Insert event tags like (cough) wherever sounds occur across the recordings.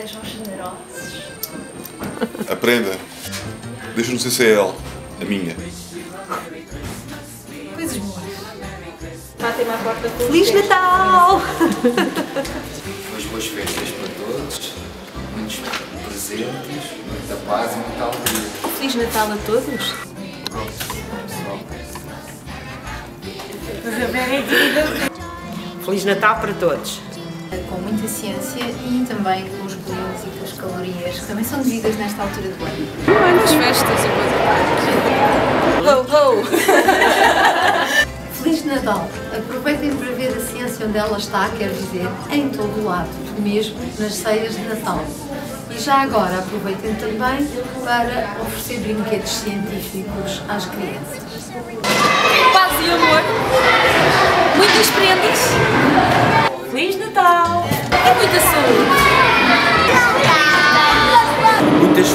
sejam generosos. Aprenda. Deixa no CCL. A minha. Coisas boas. Fátima à porta com Feliz Natal! Umas boas festas para todos, muitos presentes, muita paz e muita alegria. Feliz Natal a todos! Feliz Natal para todos! Com muita ciência e também com bolinhos e com as calorias que também são devidas nesta altura do ano. Muitas festas e coisa. Ho, ho! (laughs) Feliz Natal! Aproveitem para ver a ciência onde ela está, quer dizer, em todo o lado, mesmo nas ceias de Natal. E já agora aproveitem também para oferecer brinquedos científicos às crianças.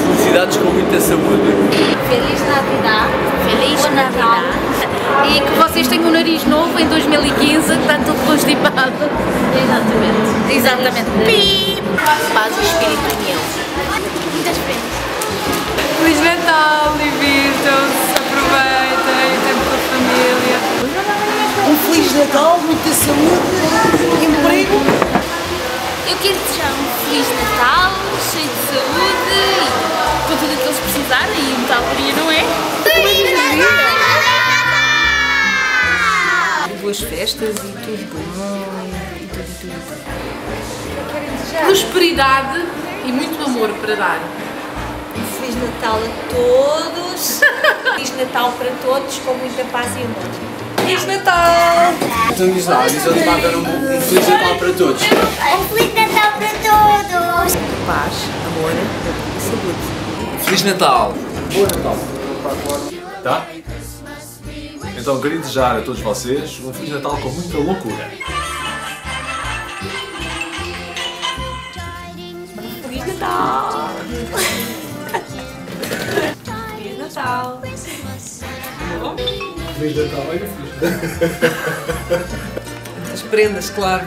Felicidades com muita saúde. Feliz Navidad. Feliz Natal. E que vocês tenham um nariz novo em 2015, que está tudo constipado. Exatamente. Exatamente. Pi! Paz e espírito união. Muitas prendas. Feliz Natal, divirtam-se, aproveitem, tempo com a família. Um Feliz Natal, muita saúde, emprego. Eu quero desejar um Feliz Natal, alegria, não é? Boas festas e tudo bom e tudo, e tudo, tudo. Prosperidade e muito amor para dar. Feliz Natal a todos! (laughs) Feliz Natal para todos com muita paz e amor! Feliz Natal! Então diz lá, diz onde vai dar um, um Feliz Natal para todos. Um Feliz Natal para todos! Paz, amor e saúde! Feliz Natal! Boa Natal. Tá? Então queria desejar a todos vocês um Feliz Natal com muita loucura. Feliz Natal! Feliz Natal! Feliz Natal, olha Feliz As prendas, claro!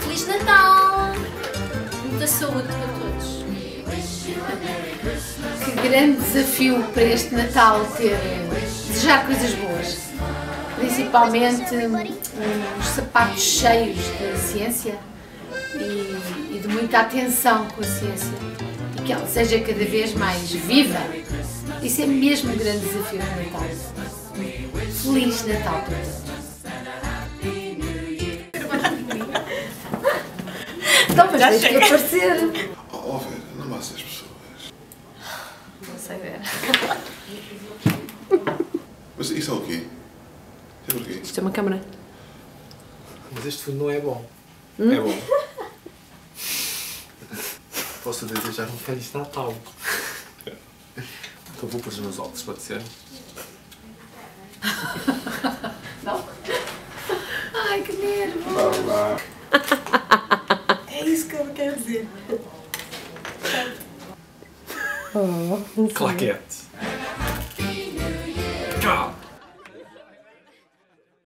Feliz Natal! Muita saúde para todos! Que grande desafio para este Natal ter desejar coisas boas. Principalmente uns sapatos cheios da ciência e, e de muita atenção com a ciência. E que ela seja cada vez mais viva. Isso é mesmo um grande desafio no Natal. Feliz Natal para todos! Então, mas tens que aparecer. Oh, oh Vera, não mates as pessoas. Não sei ver. Mas isto é o quê? É porquê? Isto é uma câmara. Mas este fundo não é bom. É bom. (laughs) Posso desejar um Feliz Natal. Então vou pôr os meus óculos, pode ser? (laughs) Não? Ai, que nervo! É isso que eu quero dizer. Claquete.